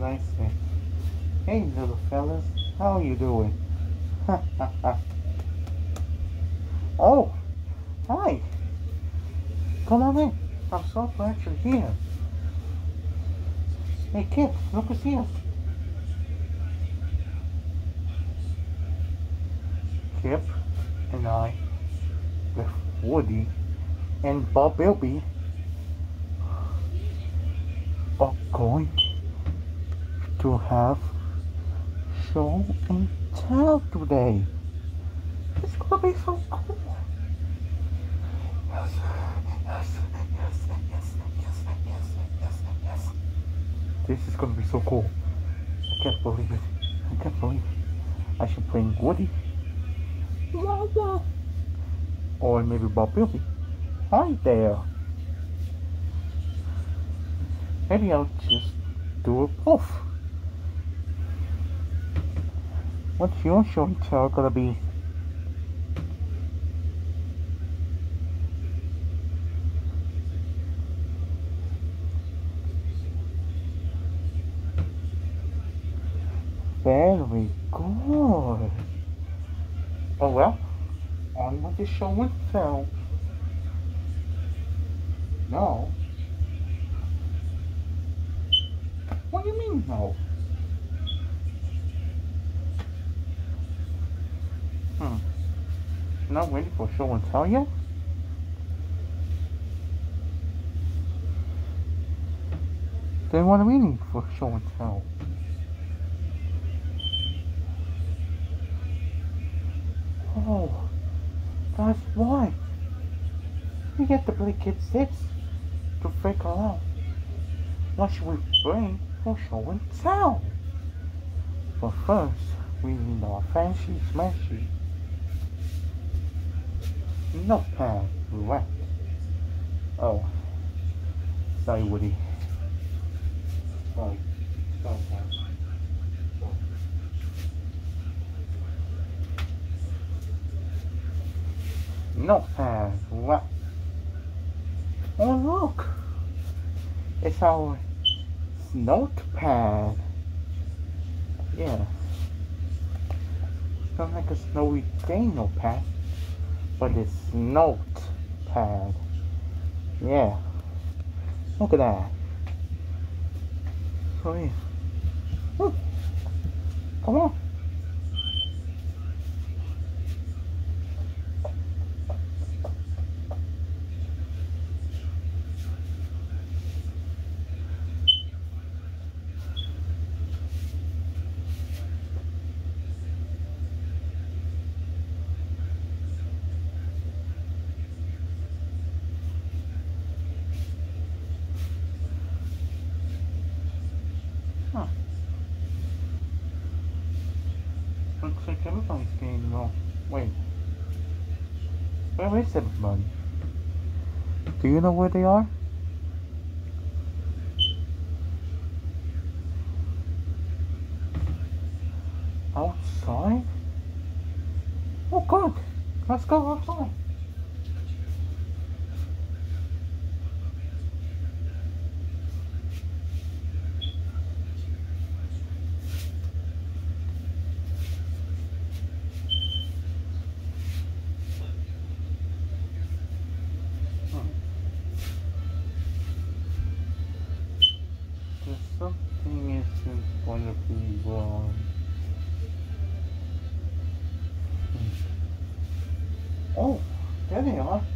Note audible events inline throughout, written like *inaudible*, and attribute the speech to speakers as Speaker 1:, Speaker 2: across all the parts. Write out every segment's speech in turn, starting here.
Speaker 1: I say? Hey, little fellas, how you doing? *laughs* oh, hi. Come on in. I'm so glad you're here. Hey, kid, look who's here. Kip and I, with Woody and Bob Bilby, are going to have show and tell today. It's gonna be so cool. Yes, yes, yes, yes, yes, yes, yes, yes. This is gonna be so cool. I can't believe it. I can't believe it. I should bring Woody. Wah, wah. Or maybe Bob. Hi there. Maybe I'll just do a both. What's your show tell gonna be? Very good. Oh well, on with the show and tell. No. What do you mean no? Hmm. Not ready for show and tell yet? Then what are we need for show and tell? Oh, that's why. We get to play Kip's Tips to figure out what should we bring for show and tell. But first, we need our fancy smashy notepad right. Oh, sorry Woody. Sorry. Sorry, right. Oh look! It's our notepad. Yeah. Not like a snowy day notepad, but it's notepad. Yeah. Look at that. Oh yeah. Come on. Huh. Looks like everybody's getting wrong. Wait. Where is everybody? Do you know where they are? Outside? Oh good. Let's go outside. There's something Hmm. Oh, there they are.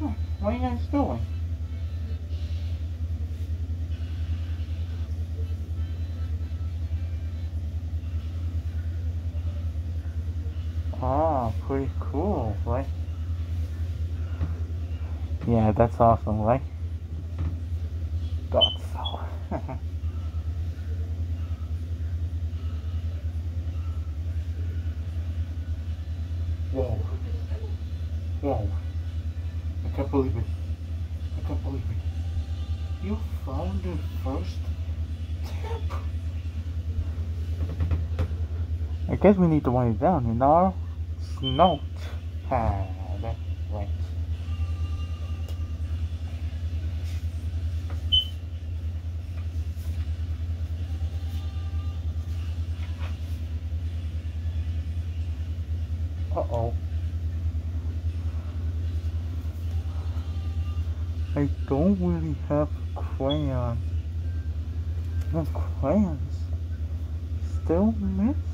Speaker 1: Huh, what are you guys doing? Ah, pretty cool, right? Yeah, that's awesome, right? Thought so. *laughs* guess we need to wind it down, you know? Snout. Ah, that's right. Uh-oh. I don't really have crayons. No crayons. Still missing.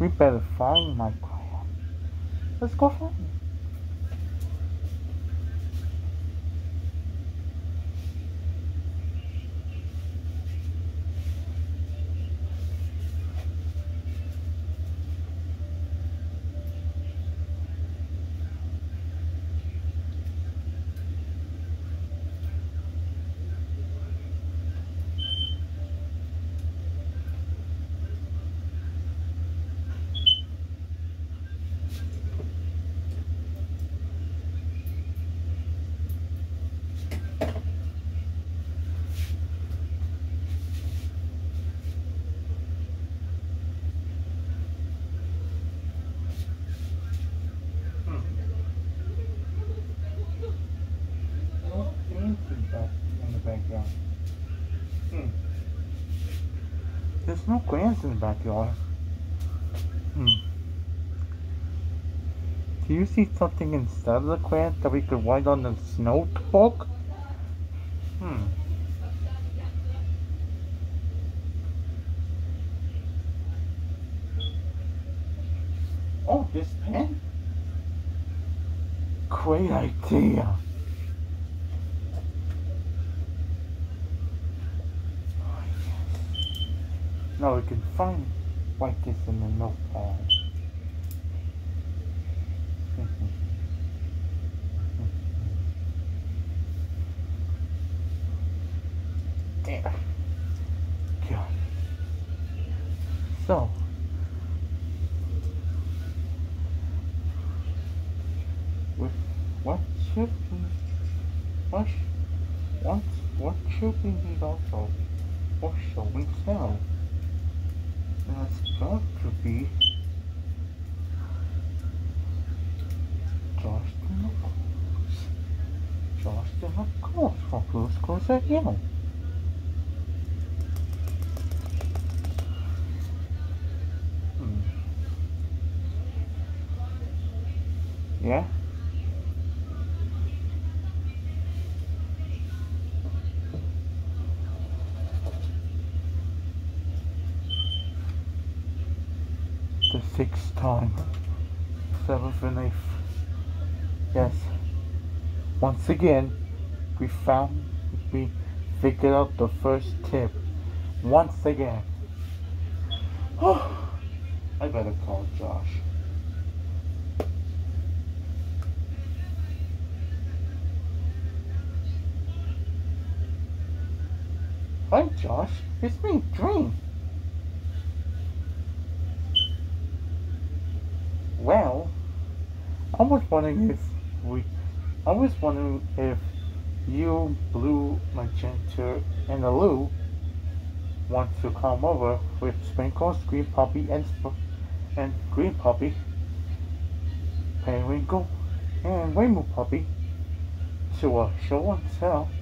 Speaker 1: We better find my crayon. Let's go find it. No dancing back in the backyard. Hmm. There's no grass in the backyard. Hmm. Do you see something instead of the grass that we could ride on the notebook? Hmm. Oh, this pen? Great idea. Oh, yes. Now we can find write this in the notepad. there. Good. So. With what should we what what what should we need also for show and tell? That's got to be the Knuckles. The Knuckles from Blue's Closer Hill. Hmm. Yeah? The sixth time. Seventh and eighth. Yes. Once again, we found, we figured out the first tip. Once again. Oh, *sighs* I better call Josh. Hi Josh, it's me, Dream. Well, I was wondering if we, I was wondering if you, Blue, Magenta, and Lou want to come over with Sprinkles, Green Puppy, and Sp- and Green Puppy, Periwinkle, and Rainbow Puppy to a show and tell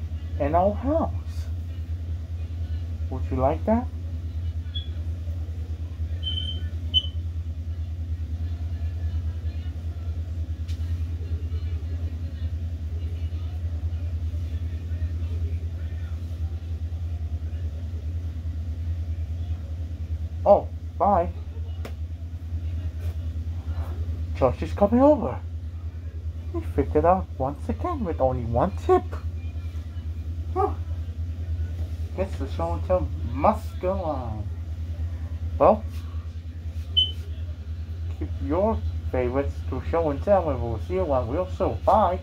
Speaker 1: in our house. Would you like that? Oh, bye. Josh is coming over. We figured out once again with only one tip. Huh. Guess the show and tell must go on. Well, keep your favorites to show and tell and we'll see you on real soon. Bye.